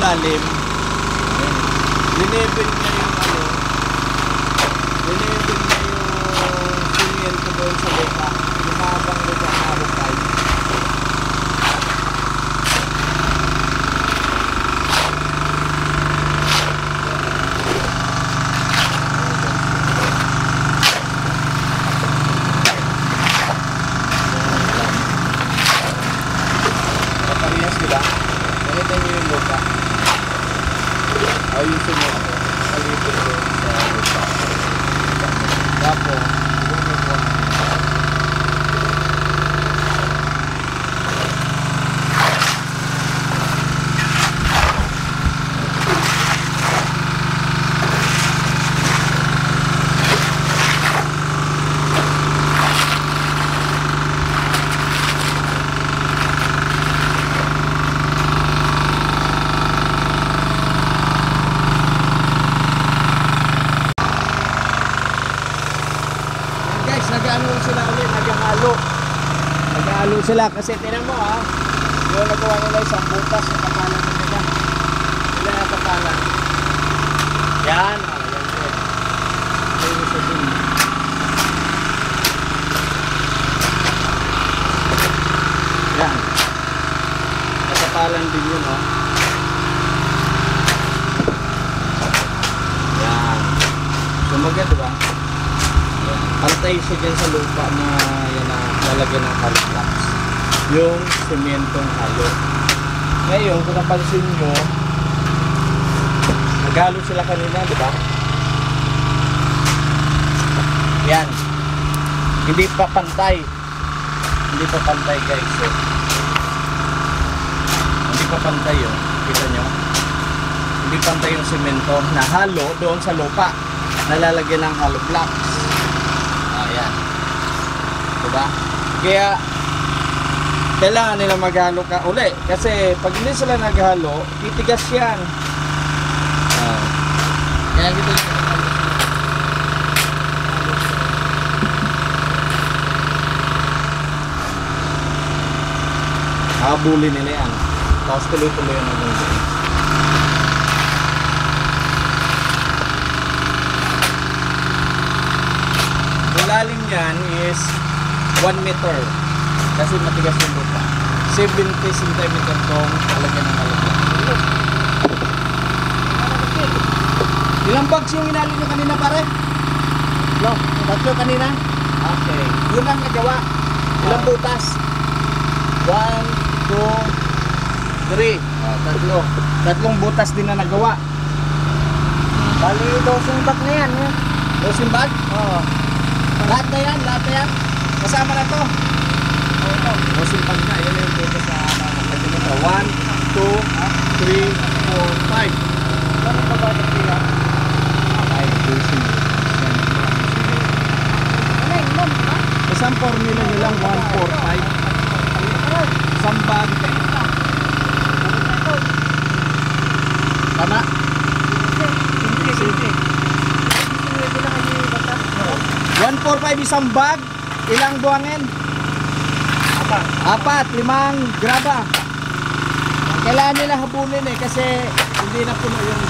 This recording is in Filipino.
ilalim, linevel niya yung ano, linevel niya yung simyento doon sa lupa. Yung mahabang lupa na hukay. Kaparehas diba? Nakita niyo yung lupa. Ayusin mo ako. Alipin ko sa lupa. Tapos, bumagawa. Yan guys, nag-ano sila ulit, nag-halo. Nag-halo sila kasi tinan mo ha. Yung nagawa nila isang butas sa kapalan na nila. Sila yung kapalan. Yan, oh, yan din. Ayun sa dun. Yan. Sa kapalan din yun oh. Yan. Sumaga diba? Pantay siya dyan sa lupa na yan na lalagyan ng blocks. Yung sementong halo. Ngayon, kung napansin nyo, naghalo sila kanina, di ba? Yan. Hindi pa pantay. Hindi pa pantay guys. So, hindi pa pantay yun. Kita nyo? Hindi pantay yung semento na halo doon sa lupa. Nalalagyan ng hollow blocks. Ayan. Diba? Kaya, kailangan nila maghalo ka uli. Kasi pag hindi sila naghalo, titigas yan. Ah. Kaya kita Habulin nila yan. Tapos tuloy-tuloy Yung lalim niyan is 1 meter. Kasi matigas yung lupa. 70 cm tong talagyan ng malaki. Ilang bags yung inali nyo kanina pare? No, tatlo kanina? Okay. Yun ang nagawa. Ilang butas? 1, 2, 3. Ah, tatlo. Tatlong butas din na nagawa. Bali, dosing bag na yan. Eh. Dosing bag? Oo. Lahat na yan, lahat na yan. Kasama na to. Dosing bag na. Yan yung butas sa nito. 1, 2, 3, 4, 5. Ano ba ba ito sila? Ay, yun? Ha? Isang formula nyo lang, 1, 4, 5. Isang bag. Tama? Hindi, hindi. Hindi lang kayo yung bata. 1, 4, 5 isang bag. Ilang buwangin? Apa? Apat, limang graba. Kailangan nila habulin eh kasi hindi na puno yung